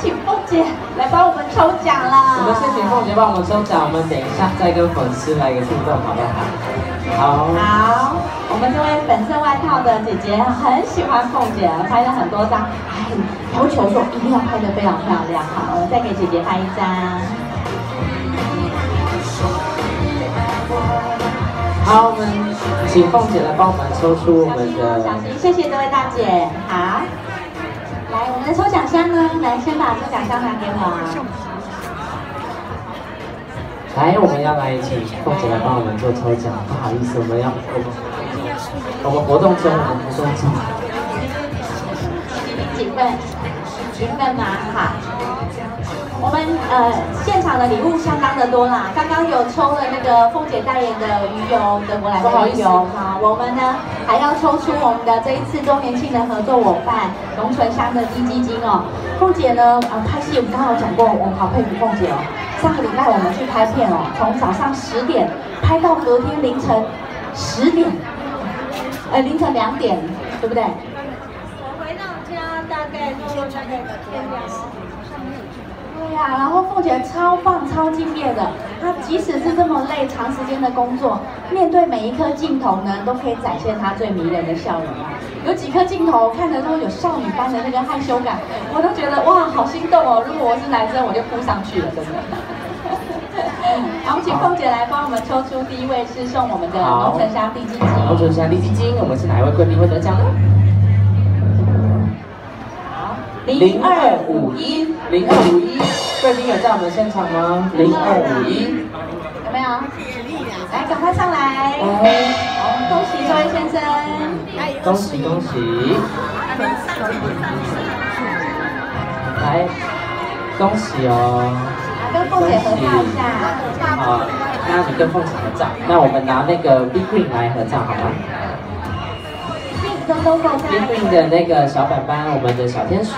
请凤姐来帮我们抽奖了。我们先请凤姐帮我们抽奖，我们等一下再跟粉丝来一个互动，好不好？好。好，我们这位粉色外套的姐姐很喜欢凤姐，拍了很多张，还要求说一定要拍得非常漂亮。好，我们再给姐姐拍一张。好，我们请凤姐来帮我们抽出我们的。小心，谢谢这位大姐。好，来，我们的抽奖箱呢？来，先把抽奖箱拿给我。来，我们要来请凤姐来帮我们做抽奖。不好意思，我们要我们我们活动中，我们活动中。几份？一份吗？哈。我们呃现场的礼物相当的多啦，刚刚有抽了那个凤姐代言的鱼油，德国来的鱼油哈，我们呢还要抽出我们的这一次周年庆的合作伙伴龙泉香的低基金哦。凤姐呢啊拍戏我们刚刚有讲过，我好佩服凤姐哦。上个礼拜我们去拍片哦，从早上十点拍到隔天凌晨十点，呃凌晨两点，对不对？对呀，然后凤姐超棒、超敬业的，她即使是这么累、长时间的工作，面对每一颗镜头呢，都可以展现她最迷人的笑容啊。有几颗镜头看着都有少女般的那个害羞感，我都觉得哇，好心动哦！如果我是男生，我就扑上去了，真的。好，我们请凤姐来帮我们抽出第一位，是送我们的龙城香低基金。龙城香低基金，我们是哪一位贵宾会得奖呢？零二五一，零二五一，贵宾有在我们现场吗？零二五一，有没有？来，赶快上来！好，恭喜这位先生！恭喜恭喜！来，恭喜哦！跟凤姐合照一下。好，那你跟凤姐合照，那我们拿那个 Big Queen 来合照好吗？冰冰的那个小板板，我们的小天使。